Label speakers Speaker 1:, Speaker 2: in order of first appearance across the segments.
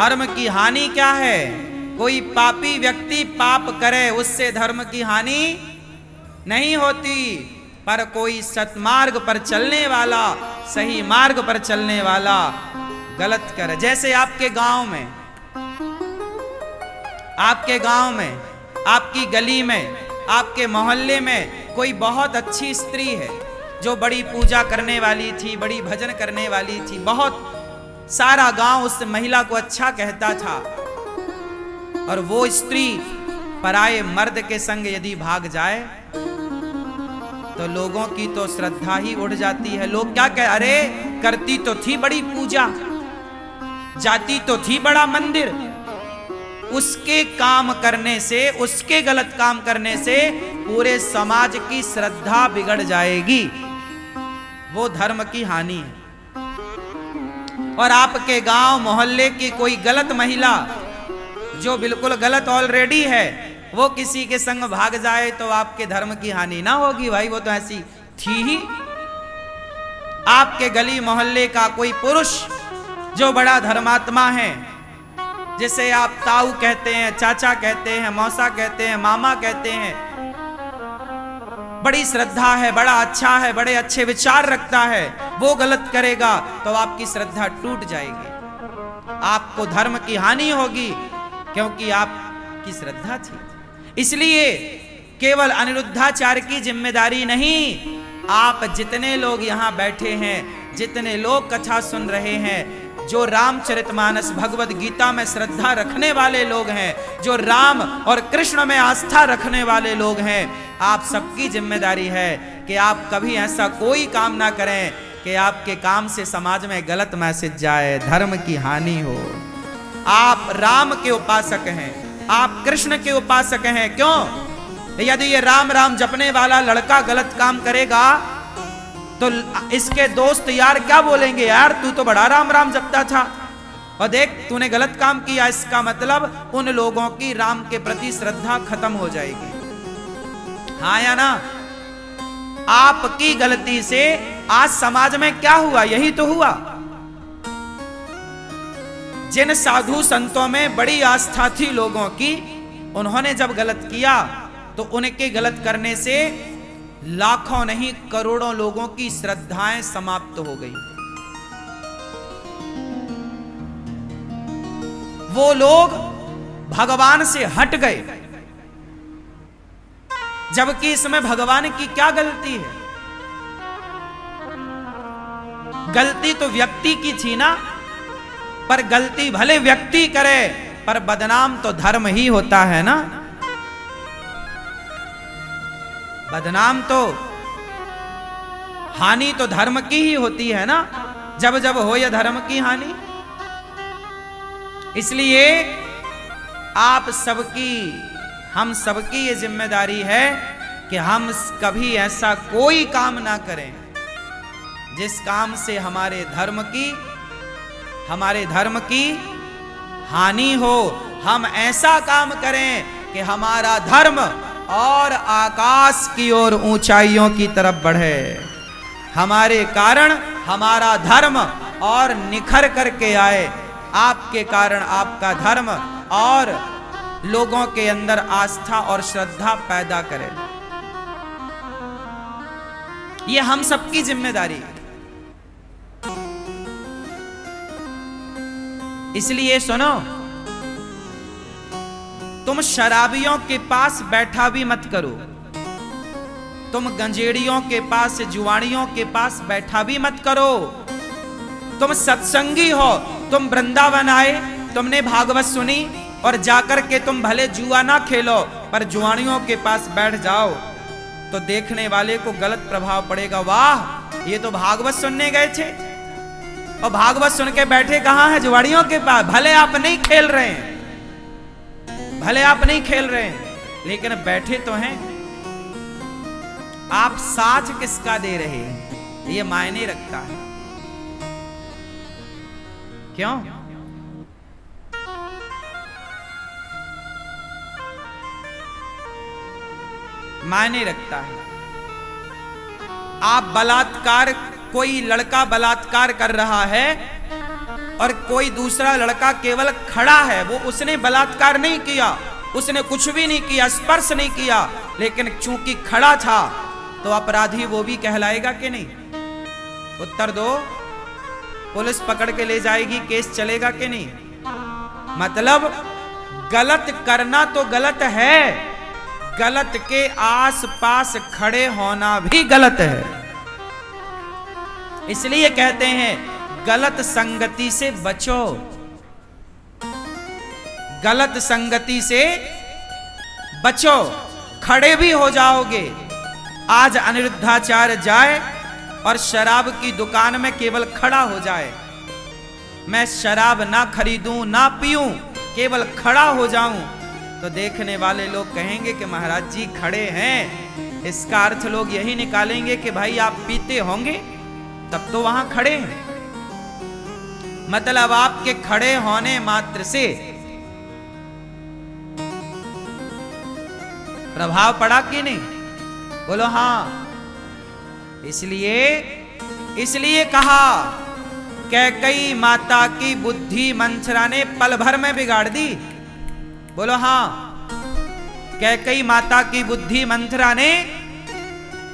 Speaker 1: धर्म की हानि क्या है? कोई पापी व्यक्ति पाप करे, उससे धर्म की हानि नहीं होती। पर कोई सतमार्ग पर चलने वाला, सही मार्ग पर चलने वाला गलत करे। जैसे आपके गाँव में, आपके गाँव में, आपकी गली में, आपके मोहल्ले में कोई बहुत अच्छी स्त्री है, जो बड़ी पूजा करने वाली थी, बड़ी भजन करने वाली थी, बहुत सारा गाँव उस महिला को अच्छा कहता था। और वो स्त्री पराए मर्द के संग यदि भाग जाए तो लोगों की तो श्रद्धा ही उड़ जाती है। लोग क्या कह, अरे, करती तो थी बड़ी पूजा, जाती तो थी बड़ा मंदिर। उसके काम करने से, उसके गलत काम करने से पूरे समाज की श्रद्धा बिगड़ जाएगी। वो धर्म की हानि है। और आपके गाँव मोहल्ले की कोई गलत महिला जो बिल्कुल गलत ऑलरेडी है, वो किसी के संग भाग जाए तो आपके धर्म की हानि ना होगी भाई, वो तो ऐसी थी ही। आपके गली मोहल्ले का कोई पुरुष जो बड़ा धर्मात्मा है, जिसे आप ताऊ कहते हैं, चाचा कहते हैं, मौसा कहते हैं, मामा कहते हैं बड़ी श्रद्धा है, बड़ा अच्छा है, बड़े अच्छे विचार रखता है, वो गलत करेगा तो आपकी श्रद्धा टूट जाएगी। आपको धर्म की हानि होगी, क्योंकि आपकी श्रद्धा थी। इसलिए केवल अनिरुद्धाचार्य की ज़िम्मेदारी नहीं, आप जितने लोग यहाँ बैठे हैं, जितने लोग कथा सुन रहे हैं जो रामचरितमानस भगवत गीता में श्रद्धा रखने वाले लोग हैं, जो राम और कृष्ण में आस्था रखने वाले लोग हैं, आप सबकी ज़िम्मेदारी है कि आप कभी ऐसा कोई काम ना करें कि आपके काम से समाज में गलत मैसेज जाए, धर्म की हानि हो। आप राम के उपासक हैं, आप कृष्ण के उपासक हैं, क्यों? यदि ये राम राम जपने वाला लड़का गलत काम करेगा तो इसके दोस्त यार क्या बोलेंगे यार? तू तो बड़ा राम राम जपता था। और देख, तूने गलत काम किया, इसका मतलब उन लोगों की राम के प्रति श्रद्धा खत्म हो जाएगी। हाँ या ना? आपकी गलती से आज समाज में क्या हुआ? यही तो हुआ। जिन साधु संतों में बड़ी आस्था थी लोगों की, उन्होंने जब गलत किया तो उनके गलत करने से लाखों नहीं, करोड़ों लोगों की श्रद्धाएँ समाप्त हो गई। वो लोग भगवान से हट गए। जबकि इसमें भगवान की क्या गलती है? गलती तो व्यक्ति की थी ना, पर गलती भले व्यक्ति करे, पर बदनाम तो धर्म ही होता है ना। बदनाम तो हानि तो धर्म की ही होती है ना? जब जब हो यह धर्म की हानि। इसलिए आप सबकी, हम सबकी ये ज़िम्मेदारी है कि हम कभी ऐसा कोई काम ना करें, जिस काम से हमारे धर्म की, हमारे धर्म की हानि हो। हम ऐसा काम करें कि हमारा धर्म और आकाश की ओर ऊंचाइयों की तरफ़ बढ़े। हमारे कारण हमारा धर्म और निखर करके आए। आपके कारण आपका धर्म और लोगों के अंदर आस्था और श्रद्धा पैदा करे। ये हम सबकी ज़िम्मेदारी है। इसलिए सुनो तुम शराबियों के पास बैठा भी मत करो। तुम गंजेड़ियों के पास जुआड़ियों के पास बैठा भी मत करो। तुम सत्संगी हो, तुम वृंदावन आए, तुमने भागवत सुनी और जाकर के तुम भले जुआ ना खेलो, पर जुआड़ियों के पास बैठ जाओ। तो देखने वाले को गलत प्रभाव पड़ेगा। वाह, ये तो भागवत सुनने गए थे। और भागवत सुन के बैठे कहाँ है जुआड़ियों के पास? भले आप नहीं खेल रहे हैं। भले आप नहीं खेल रहे हैं, लेकिन बैठे तो हैं। आप साथ किसका दे रहे हैं? ये मायने रखता है। क्यों? मायने रखता है। आप बलात्कार, कोई लड़का बलात्कार कर रहा है और कोई दूसरा लड़का केवल खड़ा है, वो उसने बलात्कार नहीं किया, उसने कुछ भी नहीं किया, स्पर्श नहीं किया, लेकिन चूँकि खड़ा था तो अपराधी वो भी कहलाएगा कि नहीं? उत्तर दो, पुलिस पकड़ के ले जाएगी, केस चलेगा कि नहीं? मतलब गलत करना तो गलत है, गलत के आस पास खड़े होना भी गलत है। इसलिए कहते हैं गलत संगति से बचो। गलत संगति से बचो। खड़े भी हो जाओगे। आज अनिरुद्धाचार्य जाए और शराब की दुकान में केवल खड़ा हो जाए। मैं शराब ना खरीदूं, ना पीऊं, केवल खड़ा हो जाऊँ। तो देखने वाले लोग कहेंगे कि महाराज जी खड़े हैं। इसका अर्थ लोग यही निकालेंगे कि भाई आप पीते होंगे, तब तो वहाँ खड़े हैं। मतलब आपके खड़े होने मात्र से प्रभाव पड़ा कि नहीं? बोलो, हाँ। इसलिए इसलिए कहा कैकई माता की बुद्धि मंथरा ने पल भर में बिगाड़ दी। बोलो, हाँ। कैकई माता की बुद्धि मंथरा ने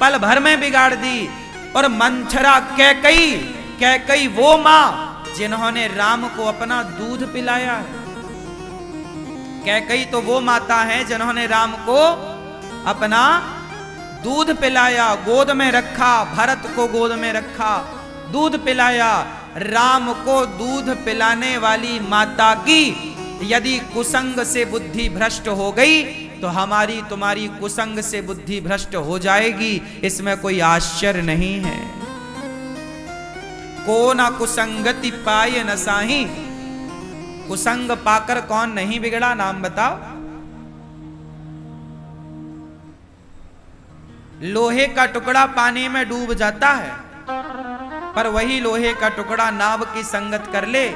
Speaker 1: पल भर में बिगाड़ दी। और मंथरा कैकई कैकई वो माँ जिन्होंने राम को अपना दूध पिलाया है। कैकई तो वो माता है जिन्होंने राम को अपना दूध पिलाया। गोद में रखा, भरत को गोद में रखा, दूध पिलाया। राम को दूध पिलाने वाली माता की यदि कुसंग से बुद्धि भ्रष्ट हो गई तो हमारी तुम्हारी कुसंग से बुद्धि भ्रष्ट हो जाएगी। इसमें कोई आश्चर्य नहीं है। को ना कुसंगति पाए न साही। कुसंग पाकर कौन नहीं बिगड़ा, नाम बताओ। लोहे का टुकड़ा पानी में डूब जाता है, पर वही लोहे का टुकड़ा नाव की संगत कर ले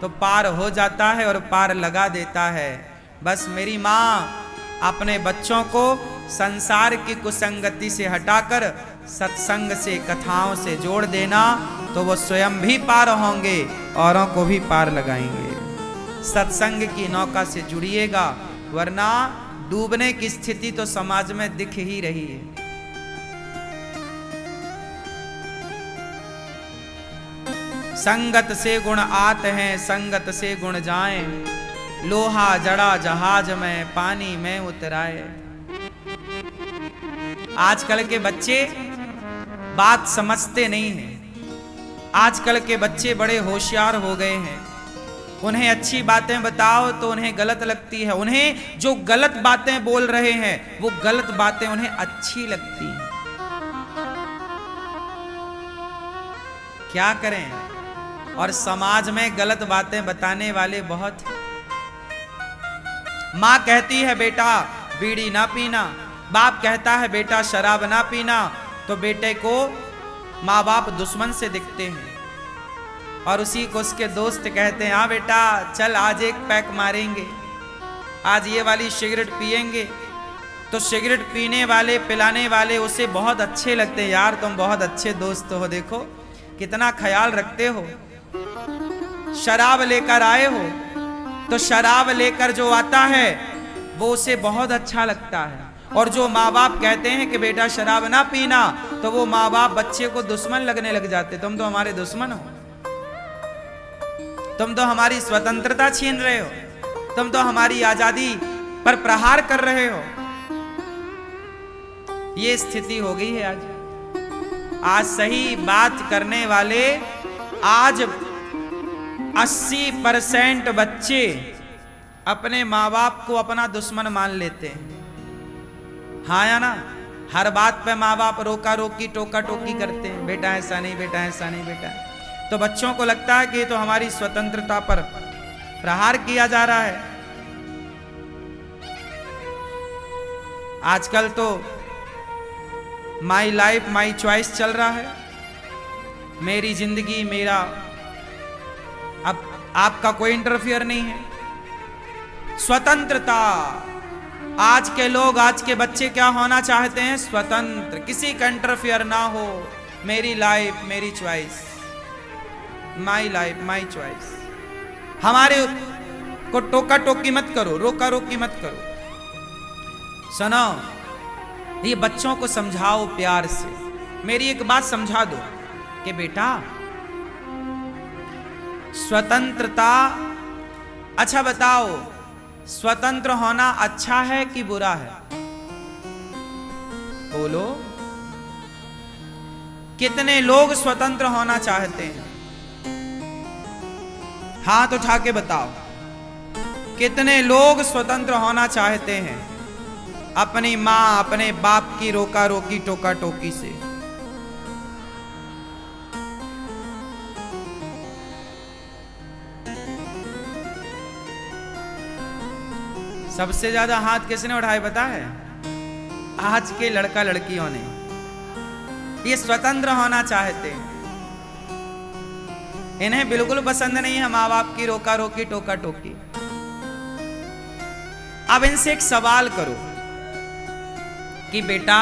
Speaker 1: तो पार हो जाता है और पार लगा देता है। बस मेरी माँ, अपने बच्चों को संसार की कुसंगति से हटाकर सत्संग से, कथाओं से जोड़ देना तो वो स्वयं भी पार होंगे, औरों को भी पार लगाएँगे। सत्संग की नौका से जुड़िएगा, वरना डूबने की स्थिति तो समाज में दिख ही रही है। संगत से गुण आत हैं, संगत से गुण जाए। लोहा, जड़ा, जहाज़ में, पानी में उतराए। आजकल के बच्चे बात समझते नहीं हैं। आजकल के बच्चे बड़े होशियार हो गए हैं। उन्हें अच्छी बातें बताओ तो उन्हें गलत लगती है। उन्हें जो गलत बातें बोल रहे हैं, वो गलत बातें उन्हें अच्छी लगती हैं। क्या करें? और समाज में गलत बातें बताने वाले बहुत माँ कहती है, बेटा, बीड़ी ना पीना। बाप कहता है, बेटा, शराब ना पीना। तो बेटे को माँ बाप दुश्मन से दिखते हैं। और उसी को उसके दोस्त कहते हैं हाँ बेटा, चल आज एक पैक मारेंगे। आज ये वाली सिगरेट पियेंगे। तो सिगरेट पीने वाले, पिलाने वाले उसे बहुत अच्छे लगते हैं। यार, तुम बहुत अच्छे दोस्त हो, देखो, कितना ख्याल रखते हो। शराब लेकर आए हो। तो शराब लेकर जो आता है, वो उसे बहुत अच्छा लगता है। और जो माँ बाप कहते हैं कि बेटा शराब ना पीना तो वो माँ बाप बच्चे को दुश्मन लगने लग जाते। तुम तो हमारे दुश्मन हो। तुम तो हमारी स्वतंत्रता छीन रहे हो। तुम तो हमारी आज़ादी पर प्रहार कर रहे हो। ये स्थिति हो गई है आज। आज सही बात करने वाले आज 80 परसेंट बच्चे अपने माँ बाप को अपना दुश्मन मान लेते हैं। हाँ या ना? हर बात पे माँ बाप रोका रोकी टोका टोकी करते हैं। बेटा ऐसा नहीं, बेटा ऐसा नहीं, बेटा। तो बच्चों को लगता है कि तो हमारी स्वतंत्रता पर प्रहार किया जा रहा है। आजकल तो माई लाइफ माई चॉइस चल रहा है। मेरी ज़िंदगी, मेरा अब आपका कोई इंटरफियर नहीं है। स्वतंत्रता! आज के लोग, आज के बच्चे क्या होना चाहते हैं? स्वतंत्र। किसी का इंटरफियर ना हो। मेरी लाइफ मेरी choice my life my choice हमारे को टोका टोकी मत करो रोका रोकी मत करो। सुनो ये बच्चों को समझाओ प्यार से। मेरी एक बात समझा दो कि बेटा, स्वतंत्रता अच्छा बताओ स्वतंत्र होना अच्छा है कि बुरा है? बोलो, कितने लोग स्वतंत्र होना चाहते हैं? हाथ उठा के बताओ, कितने लोग स्वतंत्र होना चाहते हैं? अपनी माँ अपने बाप की रोका रोकी टोका टोकी से। सबसे ज़्यादा हाथ किसने उठाए पता है आज के लड़का लड़कियों ने। ये स्वतंत्र होना चाहते हैं। इन्हें बिल्कुल पसंद नहीं है माँ बाप की रोका रोकी टोका टोकी अब इनसे एक सवाल करो कि बेटा,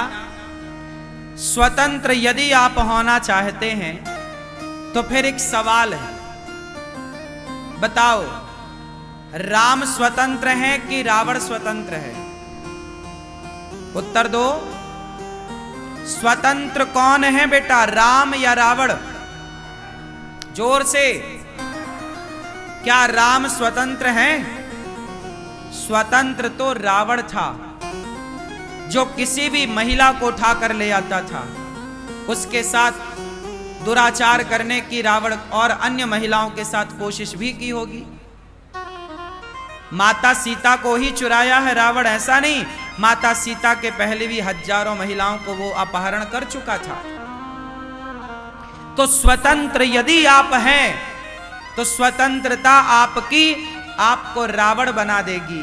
Speaker 1: स्वतंत्र यदि आप होना चाहते हैं तो फिर एक सवाल है। बताओ। राम स्वतंत्र है कि रावण स्वतंत्र है? उत्तर दो। स्वतंत्र कौन है बेटा, राम या रावण? ज़ोर से। क्या राम स्वतंत्र है? स्वतंत्र तो रावण था, जो किसी भी महिला को उठाकर ले आता था। उसके साथ दुराचार करने की रावण और अन्य महिलाओं के साथ कोशिश भी की होगी। माता सीता को ही चुराया है रावण, ऐसा नहीं। माता सीता के पहले भी हज़ारों महिलाओं को वो अपहरण कर चुका था। तो स्वतंत्र यदि आप हैं तो स्वतंत्रता आपकी आपको रावण बना देगी।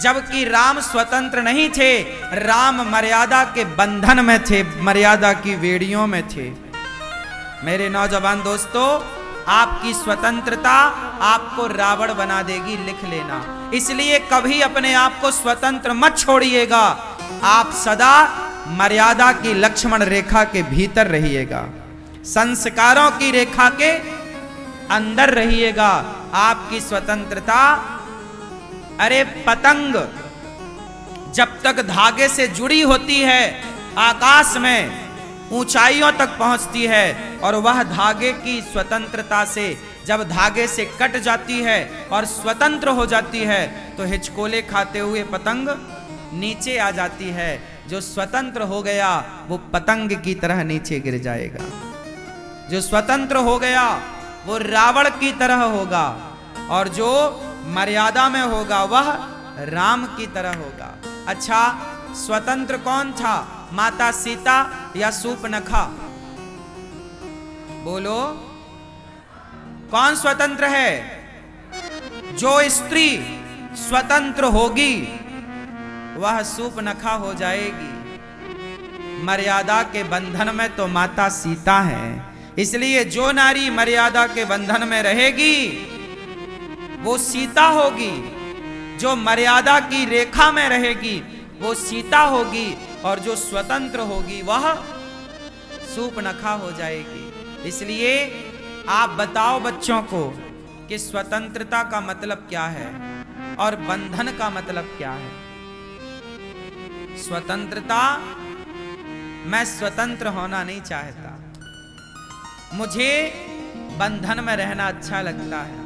Speaker 1: जबकि राम स्वतंत्र नहीं थे, राम मर्यादा के बंधन में थे, मर्यादा की वेड़ियों में थे। मेरे नौजवान दोस्तों आपकी स्वतंत्रता आपको रावण बना देगी, लिख लेना। इसलिए कभी अपने आप को स्वतंत्र मत छोड़िएगा। आप सदा मर्यादा की लक्ष्मण रेखा के भीतर रहिएगा। संस्कारों की रेखा के अंदर रहिएगा। आपकी स्वतंत्रता, अरे पतंग, जब तक धागे से जुड़ी होती है, आकाश में ऊंचाइयों तक पहुँचती है और वह धागे की स्वतंत्रता से जब धागे से कट जाती है और स्वतंत्र हो जाती है तो हिचकोले खाते हुए पतंग नीचे आ जाती है। जो स्वतंत्र हो गया, वो पतंग की तरह नीचे गिर जाएगा। जो स्वतंत्र हो गया, वो रावण की तरह होगा और जो मर्यादा में होगा, वह राम की तरह होगा। अच्छा स्वतंत्र कौन था? माता सीता या सूपनखा बोलो, कौन स्वतंत्र है? जो स्त्री स्वतंत्र होगी, वह सूपनखा हो जाएगी। मर्यादा के बंधन में तो माता सीता है। इसलिए जो नारी मर्यादा के बंधन में रहेगी, वो सीता होगी। जो मर्यादा की रेखा में रहेगी, वो सीता होगी। और जो स्वतंत्र होगी, वह सूपनखा हो जाएगी। इसलिए आप बताओ बच्चों को कि स्वतंत्रता का मतलब क्या है और बंधन का मतलब क्या है। स्वतंत्रता, मैं स्वतंत्र होना नहीं चाहता। मुझे बंधन में रहना अच्छा लगता है।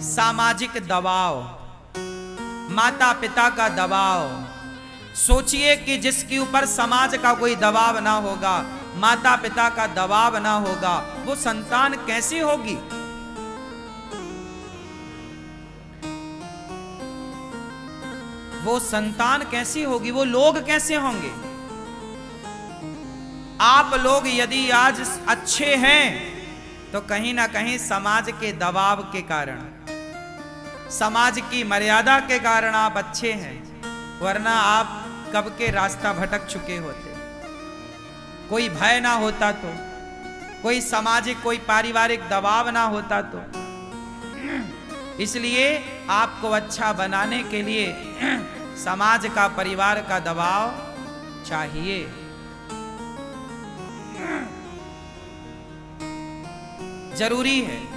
Speaker 1: सामाजिक दबाव माता पिता का दबाव सोचिए कि जिसके ऊपर समाज का कोई दबाव ना होगा माता पिता का दबाव ना होगा, वो संतान कैसी होगी? वो संतान कैसी होगी? वो लोग कैसे होंगे? आप लोग यदि आज अच्छे हैं तो कहीं ना कहीं समाज के दबाव के कारण, समाज की मर्यादा के कारण आप अच्छे हैं। वरना आप कब के रास्ता भटक चुके होते। कोई भय ना होता तो कोई सामाजिक, कोई पारिवारिक दबाव ना होता तो। इसलिए आपको अच्छा बनाने के लिए समाज का, परिवार का दबाव चाहिए। ज़रूरी है।